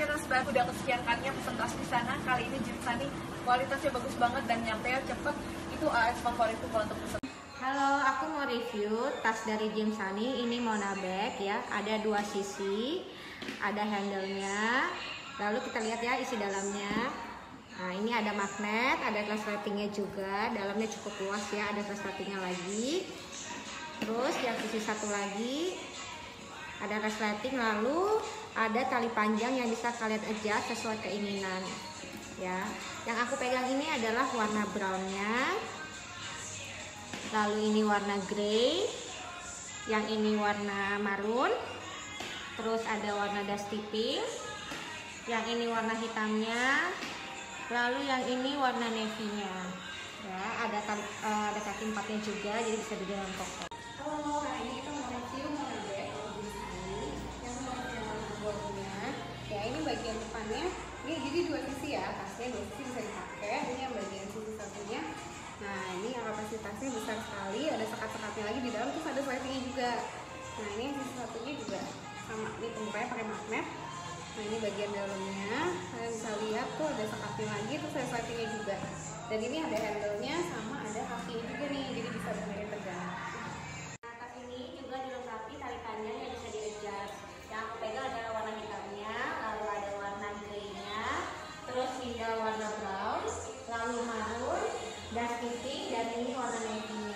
channel sebelah udah kesekian pesen tas di sana. Kali ini Jim Sunny kualitasnya bagus banget dan nyampe cepet. Itu AS favoritku kalau untuk pesen. Halo, aku mau review tas dari James Sunny. Ini Mona Bag ya. Ada dua sisi, ada handle-nya. Lalu kita lihat ya isi dalamnya. Nah, ini ada magnet, ada resletingnya juga. Dalamnya cukup luas ya, ada resletingnya lagi. Terus yang sisi satu lagi ada resleting lalu ada tali panjang yang bisa kalian adjust sesuai keinginan. Ya. Yang aku pegang ini adalah warna brownnya. Lalu ini warna grey. Yang ini warna maroon. Terus ada warna dusty pink. Yang ini warna hitamnya. Lalu yang ini warna navy nya ya ada uh, ada kaki empatnya juga jadi bisa di dalam toko halo hari ini sisi ya tasnya dua sisi bisa dipakai ini yang bagian sisi satunya. Nah ini yang kapasitasnya besar sekali ada sekat-sekatnya lagi di dalam terus ada sletingnya juga. Nah ini yang sisi satunya juga sama ini pembukanya pakai magnet. Nah ini bagian dalamnya. Kalian bisa lihat tuh ada sekatnya lagi terus ada sletingnya juga. Dan ini ada handle nya sama ada kakinya juga nih jadi bisa benerin I'm not 18